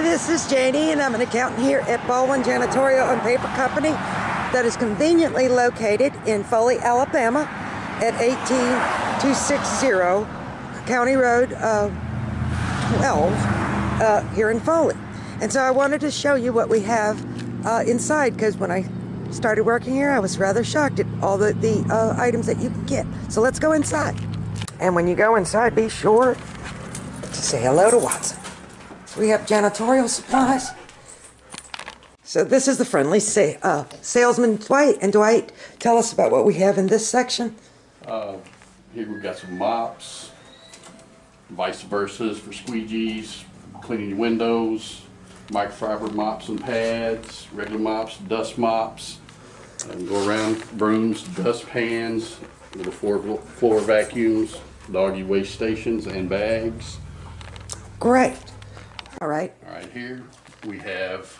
Hi, this is Janie, and I'm an accountant here at Baldwin Janitorial and Paper Company that is conveniently located in Foley, Alabama at 18260 County Road uh, 12 uh, here in Foley. And so I wanted to show you what we have uh, inside because when I started working here, I was rather shocked at all the, the uh, items that you can get. So let's go inside. And when you go inside, be sure to say hello to Watson. We have janitorial supplies. So this is the friendly sa- uh, salesman Dwight. And Dwight, tell us about what we have in this section. Uh, here we've got some mops, vice versa for squeegees, cleaning your windows, microfiber mops and pads, regular mops, dust mops, and go around brooms, dust pans, little floor, floor vacuums, doggy waste stations and bags. Great. All right. All right, here we have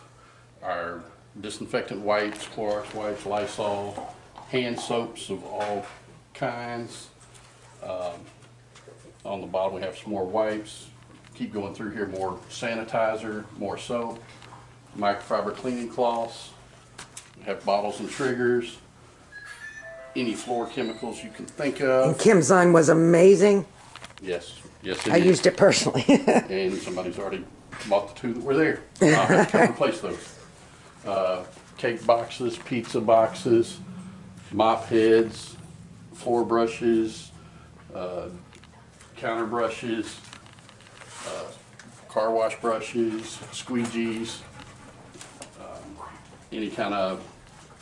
our disinfectant wipes, Clorox wipes, Lysol, hand soaps of all kinds. Um, On the bottom, we have some more wipes. Keep going through here, more sanitizer, more soap, microfiber cleaning cloths. We have bottles and triggers, any floor chemicals you can think And of. Kimzine was amazing. Yes, yes, it I is. used it personally. and somebody's already bought the two that were there. I'll to replace those. Uh, Cake boxes, pizza boxes, mop heads, floor brushes, uh, counter brushes, uh, car wash brushes, squeegees, um, any kind of,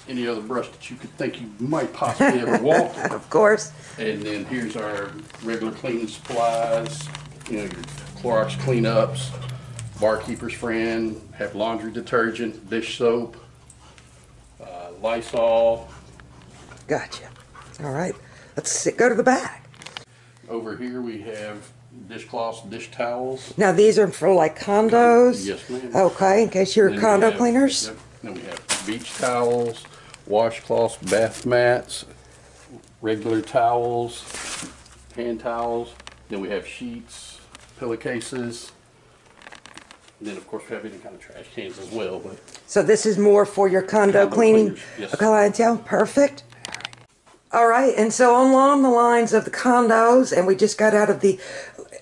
any other brush that you could think you might possibly ever want. of course. And then here's our regular cleaning supplies, you know, your Clorox cleanups, barkeeper's friend, have laundry detergent, dish soap, uh, Lysol. Gotcha. All right. Let's sit, go to the back. Over here we have dishcloths, dish towels. Now these are for like condos. Yes, ma'am. Okay, in case you're Then condo have- cleaners. yep, Then we have beach towels, washcloths, bath mats, regular towels, hand towels. Then we have sheets, pillowcases. And then, of course, we have any kind of trash cans as well, but So this is more for your condo Condo cleaning cleaners, yes. clientele. Perfect. All right, and so along the lines of the condos, and we just got out of the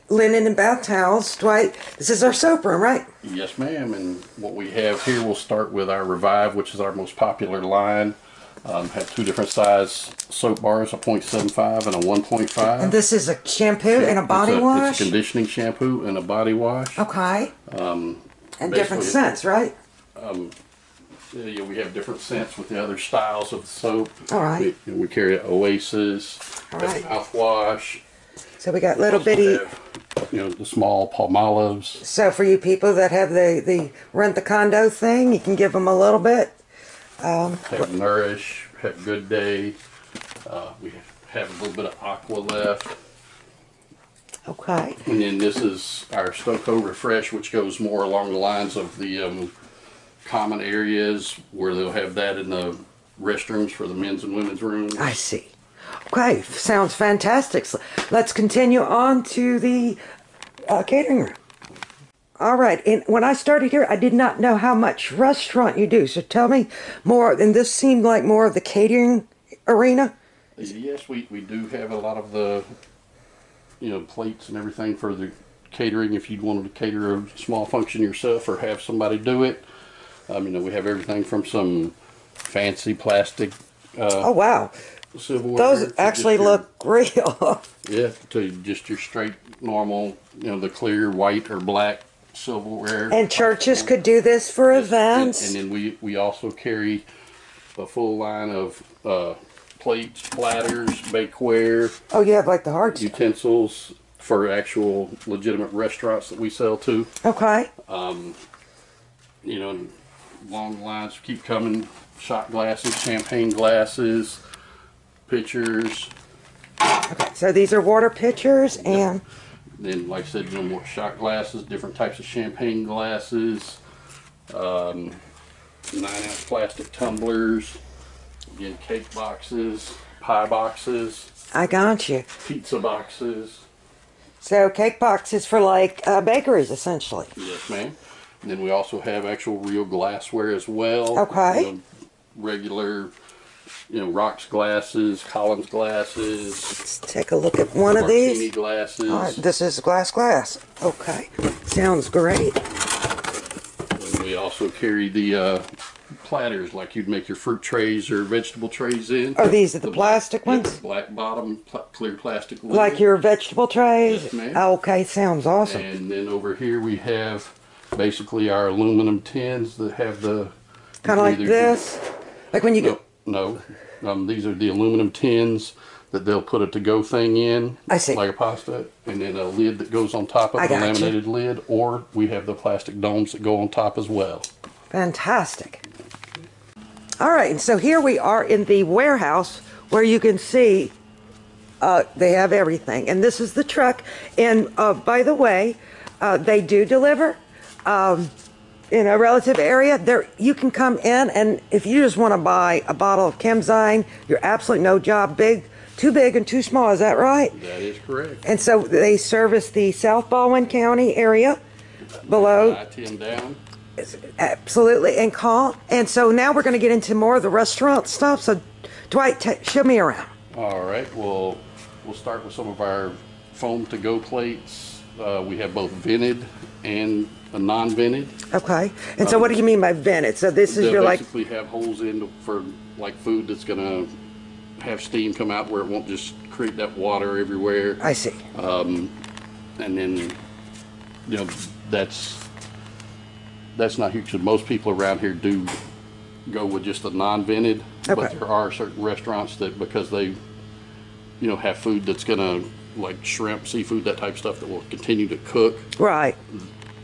linen and bath towels. Dwight, this is our soap room, right? yes, ma'am. And what we have here, we'll start with our Revive, which is our most popular line. Um, have two different size soap bars, a 0.75 and a 1.5. And this is a shampoo and a body it's wash. It's a conditioning shampoo and a body wash. okay. Um, and different scents, right? Yeah, yeah, we have different scents with the other styles of soap. All right. We, we carry Oasis, All right. mouthwash. So we got little bitty. you know, the small Palmolives. So for you people that have the the rent the condo thing, you can give them a little bit. Have Nourish, have Good Day. Uh, we have a little bit of Aqua left. Okay. And then this is our Stoko Refresh, which goes more along the lines of the um, common areas where they'll have that in the restrooms for the men's and women's rooms. I see. Okay, sounds fantastic. So let's continue on to the uh, catering room. All right, and when I started here, I did not know how much restaurant you do. So tell me more. And this seemed like more of the catering arena. Yes, we, we do have a lot of the, you know, plates and everything for the catering. If you'd wanted to cater a small function yourself or have somebody do it, um, you know, we have everything from some fancy plastic Oh wow, silverware. those actually your- look real. yeah to just your straight normal, you know, the clear white or black silverware. and churches could do this for And, events. and then we we also carry a full line of uh, plates, platters, bakeware. oh, you have like the hard stuff. utensils for actual legitimate restaurants that we sell to. Okay. Um you know, and long lines keep coming. Shot glasses, champagne glasses, pitchers. Okay, so these are water pitchers and Then, like I said, you know, more shot glasses, different types of champagne glasses, um, nine ounce plastic tumblers, again, cake boxes, pie boxes, I got you. pizza boxes. So cake boxes for like uh, bakeries, essentially. Yes, ma'am. And then we also have actual real glassware as well. Okay. You know, regular, you know, rocks glasses, Collins glasses, Let's take a look at one of these. glasses. All right, this is glass glass. Okay, sounds great. And we also carry the uh, platters like you'd make your fruit trays or vegetable trays in. Are these the black- plastic yeah, ones? Black bottom, pl- clear plastic lid. Like your vegetable trays? Yes, ma'am. Okay, sounds awesome. And then over here we have basically our aluminum tins that have the. Kind of like this. Like when you No, go. No. Um, these are the aluminum tins that they'll put a to-go thing in. I see. Like a pasta, and then a lid that goes on top of I the gotcha. laminated lid, or we have the plastic domes that go on top as well. Fantastic. All right, and so here we are in the warehouse where you can see uh, they have everything. And this is the truck. And uh, by the way, uh, they do deliver um, in a relative area. There, you can come in, and if you just want to buy a bottle of Chemzyme, you're absolutely no job big, too big and too small. Is that right? That is correct. And so they service the South Baldwin County area below. I ten down. Absolutely, and call. And so now we're going to get into more of the restaurant stuff. So, Dwight, t- show me around. All right, well, we'll start with some of our foam to-go plates. Uh, we have both vented and a non-vented. Okay. And so, what do you mean by vented? So this is They'll your like. basically have holes in for like food that's gonna have steam come out where it won't just create that water everywhere. I see. Um, and then, you know, that's that's not huge. 'cause most people around here do go with just a non-vented, but Okay. there are certain restaurants that because they, you know, have food that's gonna like shrimp, seafood, that type of stuff that will continue to cook. Right.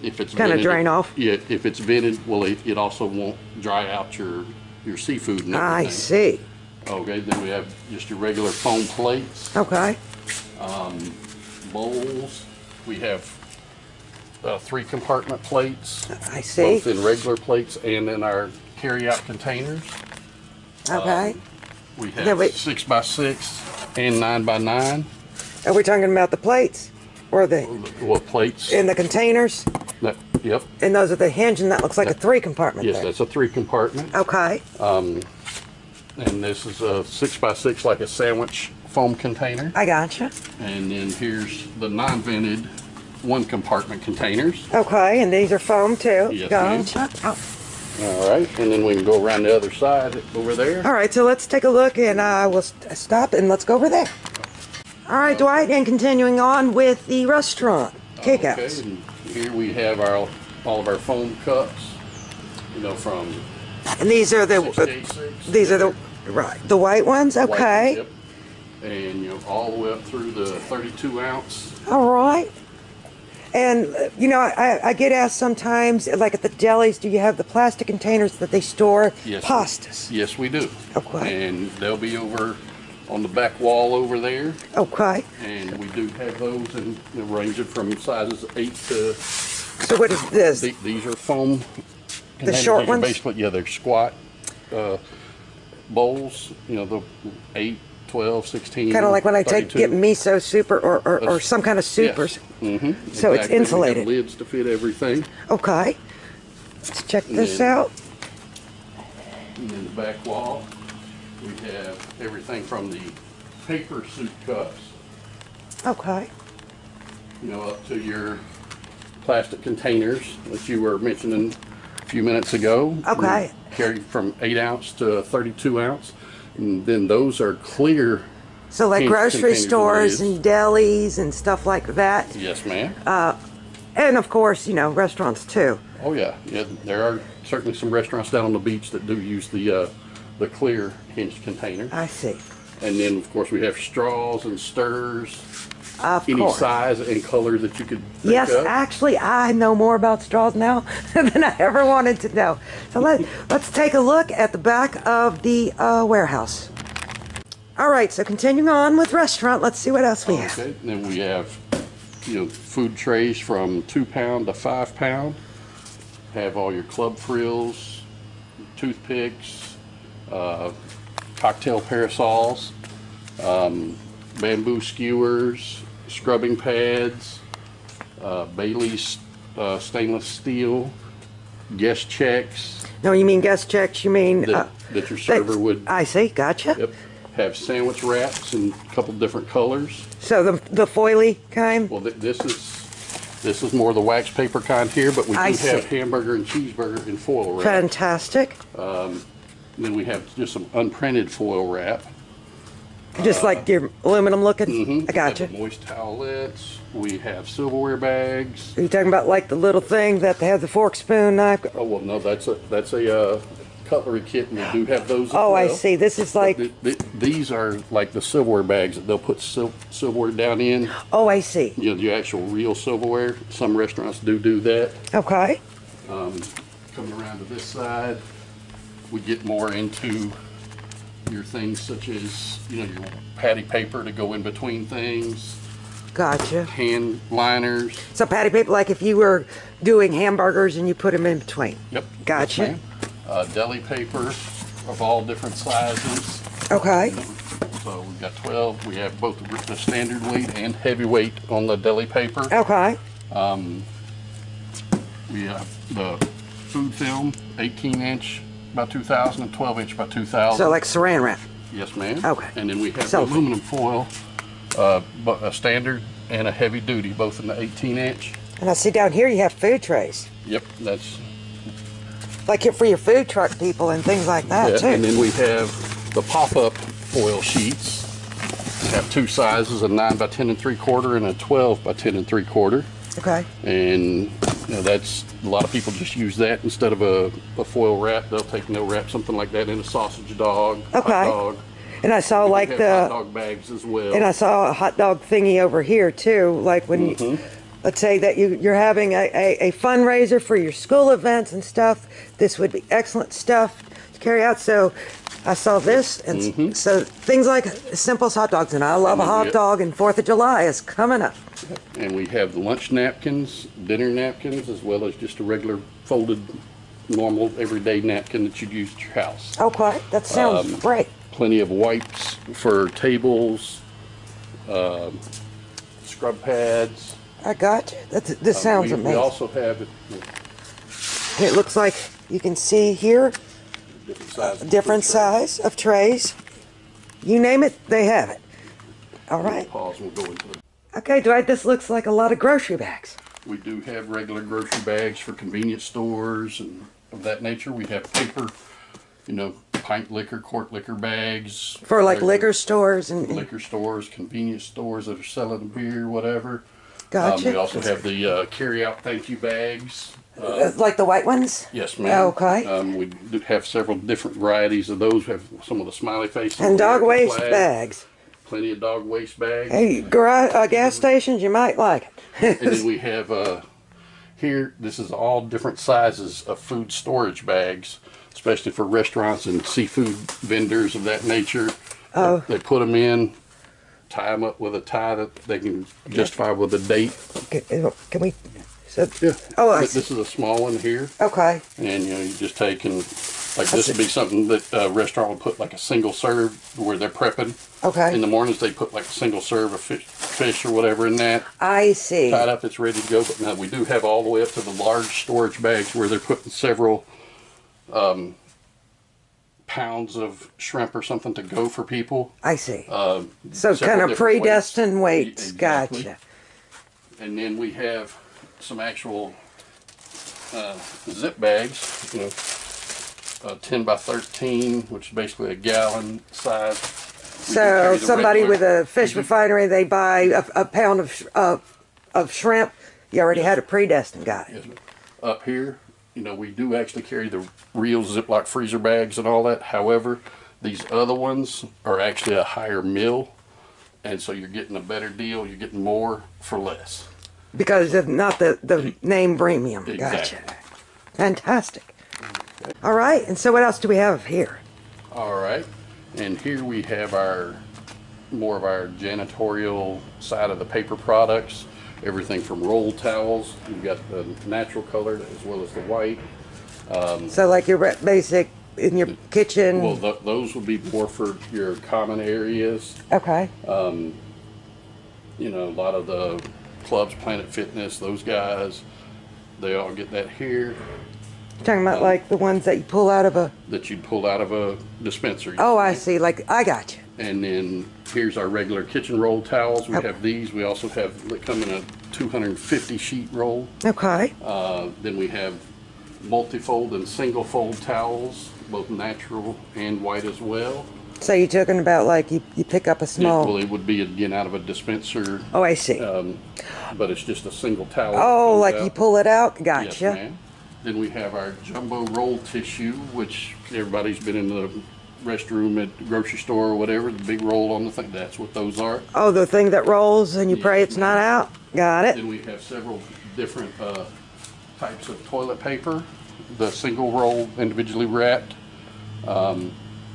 If it's Kinda vented- drain off? Yeah, if it's vented, well, it, it also won't dry out your your seafood and everything. I see. Okay, then we have just your regular foam plates, Okay. bowls. We have uh, three compartment plates, I see. both in regular plates and in our carry-out containers. Okay. We Yeah, have six by six and nine by nine. Are we talking about the plates or the Well, plates. in the containers? Yep. And those are the hinge, and that looks like a three compartment. Yes, there. that's a three compartment. Okay. Um, And this is a six by six, like a sandwich foam container. I gotcha. And then here's the non-vented one compartment containers. Okay, and these are foam too. Yes, gotcha. Oh. All right, and then we can go around the other side over there. All right, so let's take a look, and uh, we'll st- stop and let's go over there. All right, Dwight, and continuing on with the restaurant Okay, kickouts. and here we have our, all of our foam cups, you know, from And these are the these are the right the white ones. White, Okay. yep. And, you know, all the way up through the thirty-two ounce. All right. And uh, you know, I, I get asked sometimes, like at the delis, do you have the plastic containers that they store Yes. pastas? Yes, we do. Okay. And they'll be over on the back wall over there. Okay. And we do have those and you know, ranging from sizes eight to, So what is this? the- these are foam. containers. short ones? Basically, yeah, they're squat, uh, bowls, you know, the eight, twelve, sixteen. Kind of like when I take get miso soup or, or, or, some kind of soup or Yes. Mm-hmm. So it's insulated. Lids to fit everything. Okay. Let's check this Yeah. out. And in the back wall, we have everything from the paper soup cups, Okay. you know, up to your plastic containers that you were mentioning a few minutes ago. Okay. We Carry from eight ounce to thirty-two ounce. And then those are clear. So like Can- grocery containers stores and and delis and stuff like that. Yes, ma'am. And of course, you know, restaurants too. Oh, yeah. Yeah, there are certainly some restaurants down on the beach that do use the, uh, the clear hinged container. I see. And then, of course, we have straws and stirs, Of any course. size and color that you could Yes, of. actually, I know more about straws now than I ever wanted to know. So let, let's take a look at the back of the uh, warehouse. All right, so continuing on with restaurant, let's see what else we have. Okay, then we have, you know, food trays from two pound to five pound. Have all your club frills, toothpicks, uh, cocktail parasols, um, bamboo skewers, scrubbing pads, uh, Bailey's uh, stainless steel, guest checks No, you mean guest checks? You mean that, uh, that your server would, I see. Gotcha. yep, have sandwich wraps in a couple different colors. So the the foily kind. Well, th- this is, this is more the wax paper kind here, but we do I have hamburger and cheeseburger in foil wrap. Fantastic. Then we have just some unprinted foil wrap. Just like your aluminum looking. Mhm. I got the Moist towelettes. We have silverware bags. Are you talking about like the little thing that they have the fork, spoon, knife? Oh, well, no, that's a, that's a uh, cutlery kit, and we do have those Oh, I see. This is like. Th- th- These are like the silverware bags that they'll put sil- silverware down in, Oh, I see. you know, the actual real silverware. Some restaurants do do that. Okay. Coming around to this side, we get more into your things such as, you know, your patty paper to go in between things, Gotcha. hand liners. So patty paper, like if you were doing hamburgers and you put them in between. Yep. Gotcha. ma'am. Uh, deli paper of all different sizes. Okay. So we've got 12. We have both the standard weight and heavyweight on the deli paper. Okay. We have the food film, 18 inch by 2000 and 12 inch by 2000. So like saran wrap. Yes, ma'am. Okay. And then we have the aluminum foil, uh, a standard and a heavy duty, both in the 18 inch. And I see down here you have food trays, Yep, that's like for your food truck people and things like that Yeah, too. and then we have the pop-up foil sheets. We have two sizes, a nine by ten and three quarter and a twelve by ten and three quarter. okay. And you know, that's a lot of people just use that instead of a, a foil wrap. They'll take they'll wrap something like that in a sausage dog, hot Okay. dog. And I saw like the hot dog bags as well. And I saw a hot dog thingy over here too, like when you, Mm-hmm. let's say that you, you're having a, a, a fundraiser for your school events and stuff, this would be excellent stuff to carry out. So I saw this, and Mm-hmm. so things like simple hot dogs, and I love a hot Yep. dog, and Fourth of July is coming up. And we have lunch napkins, dinner napkins, as well as just a regular folded, normal, everyday napkin that you'd use at your house. Okay, that sounds Um, great. plenty of wipes for tables, um, scrub pads. I got you. That's, this Uh, sounds we, We amazing. also have it, And it looks like you can see here different sizes. different size of trays. You name it, they have it. All right. Pause, we'll go into the, Okay, Dwight, this looks like a lot of grocery bags. we do have regular grocery bags for convenience stores and of that nature. We have paper, you know, pint liquor, quart liquor bags. For like liquor stores and Liquor stores, convenience stores that are selling beer, whatever. gotcha. Um, we also have the uh, carry-out thank you bags. Uh, like the white ones. Yes, ma'am. Okay. Um, we do have several different varieties of those. We have some of the smiley faces. And dog waste flag, bags. Plenty of dog waste bags. Hey, garage, uh, gas stations, you might like it. And then we have uh, here. This is all different sizes of food storage bags, especially for restaurants and seafood vendors of that nature. Oh. They, they put them in, tie them up with a tie that they can justify with a date. can, can we? So, Yeah. Oh, I This is a small one here. okay. And, you know, you just take and, like, this would be something that a restaurant would put like a single serve where they're prepping. Okay. In the mornings, they put like a single serve of fish, fish or whatever in that. I see. Tied up, it's ready to go. But now we do have all the way up to the large storage bags where they're putting several um, pounds of shrimp or something to go for people. I see. Um, so kind of different weights. predestined weights. Exactly. Gotcha. And then we have some actual uh, zip bags, you know, uh, 10 by 13, which is basically a gallon size. We So carry the somebody regular- with a fish refinery, they buy a, a pound of sh- of of shrimp. You already had a predestined. guy. Yes, ma'am. Up here, you know, we do actually carry the real Ziploc freezer bags and all that. However, these other ones are actually a higher mil. And so you're getting a better deal. You're getting more for less. Because of not the, the name premium. Exactly. Gotcha. Fantastic. All right. And so what else do we have here? All right, and here we have our, more of our janitorial side of the paper products. Everything from roll towels, we've got the natural colored as well as the white. Um, so like your basic in your kitchen. Well, th- those would be more for your common areas. okay. Um, you know, a lot of the clubs, Planet Fitness, those guys, they all get that here. Talking about like the ones that you pull out of a. that you'd pull out of a dispenser. Oh, I see. Like I got you. And then here's our regular kitchen roll towels. We Yep. have these. We also have, that come in a 250 sheet roll. Okay. Uh, Then we have multifold and single fold towels, both natural and white as well. So you're talking about like you, you pick up a small. Well, it would be again out of a dispenser, Oh, I see. um, but it's just a single towel. oh, like out. you pull it out. Yes, Gotcha. ma'am. Then we have our jumbo roll tissue, which everybody's been in the restroom at the grocery store or whatever, the big roll on the thing, that's what those are. oh, the thing that rolls and you pray it's not out. Got it. Then we have several different uh, types of toilet paper, the single roll individually wrapped. Um,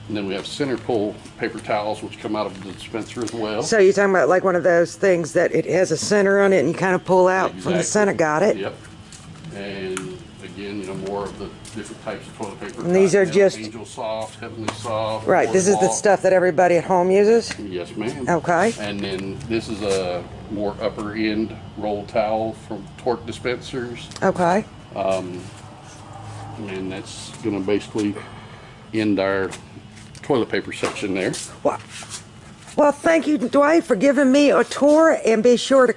And then we have center pull paper towels, which come out of the dispenser as well. So you're talking about like one of those things that it has a center on it and you kind of pull out from the center. Got it. Yep. And again, you know, more of the different types of toilet paper. And these are just- Angel Soft, Heavenly Soft. Right. This is the Boardwalk. stuff that everybody at home uses. Yes, ma'am. Okay. And then this is a more upper end roll towel from Tork dispensers. Okay. Um, and that's gonna basically end our toilet paper section there. Well, well, thank you, Dwight, for giving me a tour, and be sure to